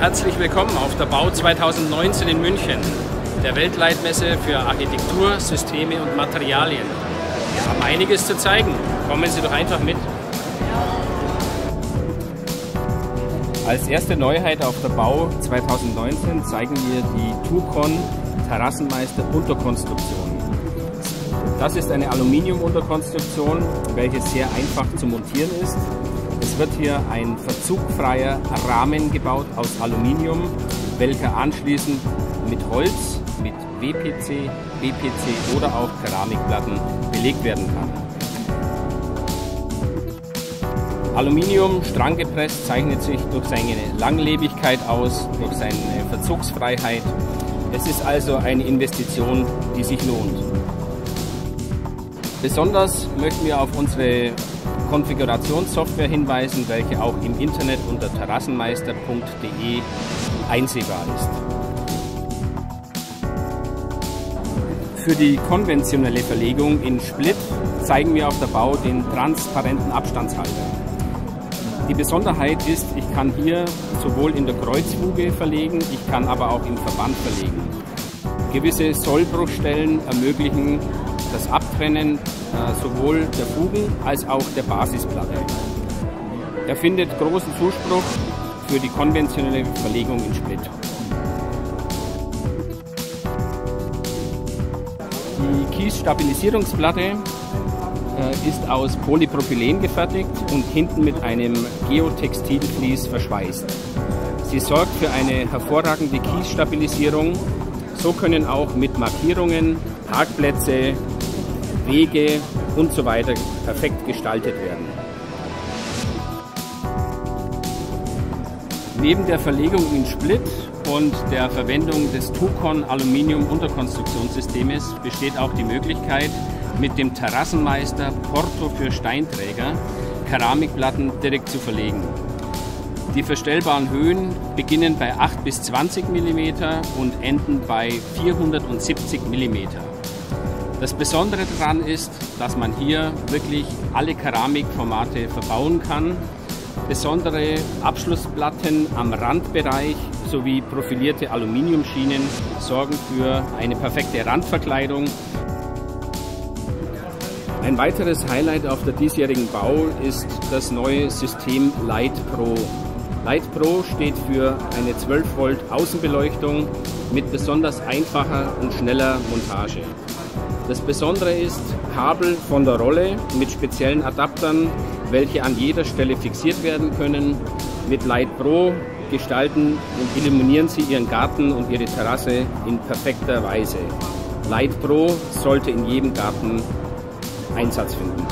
Herzlich willkommen auf der Bau 2019 in München, der Weltleitmesse für Architektur, Systeme und Materialien. Wir haben einiges zu zeigen. Kommen Sie doch einfach mit. Als erste Neuheit auf der Bau 2019 zeigen wir die Tucon Terrassenmeister Unterkonstruktion. Das ist eine Aluminiumunterkonstruktion, welche sehr einfach zu montieren ist es wird hier ein verzugfreier Rahmen gebaut aus Aluminium, welcher anschließend mit Holz, mit WPC, BPC oder auch Keramikplatten belegt werden kann. Aluminium stranggepresst zeichnet sich durch seine Langlebigkeit aus, durch seine Verzugsfreiheit. Es ist also eine Investition, die sich lohnt. Besonders möchten wir auf unsere Konfigurationssoftware hinweisen, welche auch im Internet unter terrassenmeister.de einsehbar ist. Für die konventionelle Verlegung in Split zeigen wir auf der Bau den transparenten Abstandshalter. Die Besonderheit ist, ich kann hier sowohl in der Kreuzfuge verlegen, ich kann aber auch im Verband verlegen. Gewisse Sollbruchstellen ermöglichen das Abtrennen äh, sowohl der Fugen als auch der Basisplatte. Er findet großen Zuspruch für die konventionelle Verlegung in Split. Die Kiesstabilisierungsplatte äh, ist aus Polypropylen gefertigt und hinten mit einem Geotextilvlies verschweißt. Sie sorgt für eine hervorragende Kiesstabilisierung. So können auch mit Markierungen Parkplätze, Wege und so weiter perfekt gestaltet werden. Neben der Verlegung in Split und der Verwendung des Tucon Aluminium Unterkonstruktionssystems besteht auch die Möglichkeit, mit dem Terrassenmeister Porto für Steinträger Keramikplatten direkt zu verlegen. Die verstellbaren Höhen beginnen bei 8 bis 20 mm und enden bei 470 mm. Das Besondere daran ist, dass man hier wirklich alle Keramikformate verbauen kann. Besondere Abschlussplatten am Randbereich sowie profilierte Aluminiumschienen sorgen für eine perfekte Randverkleidung. Ein weiteres Highlight auf der diesjährigen Bau ist das neue System Light Pro. Light Pro steht für eine 12 Volt Außenbeleuchtung mit besonders einfacher und schneller Montage. Das Besondere ist Kabel von der Rolle mit speziellen Adaptern, welche an jeder Stelle fixiert werden können. Mit Light Pro gestalten und illuminieren Sie Ihren Garten und Ihre Terrasse in perfekter Weise. Light Pro sollte in jedem Garten Einsatz finden.